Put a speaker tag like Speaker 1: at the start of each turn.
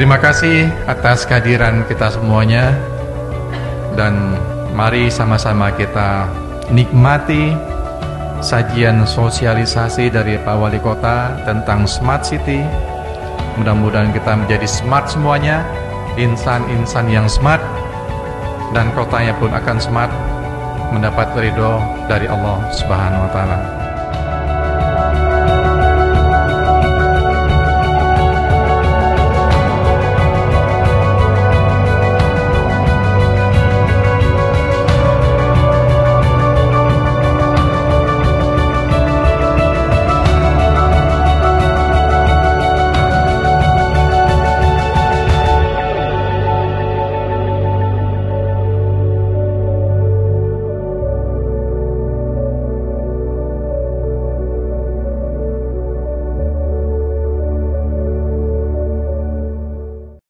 Speaker 1: Terima kasih atas kehadiran kita semuanya dan mari sama-sama kita nikmati sajian sosialisasi dari Pak Wali Kota tentang Smart City. Mudah-mudahan kita menjadi smart semuanya, insan-insan yang smart dan kotanya pun akan smart mendapat ridho dari Allah Subhanahu wa taala.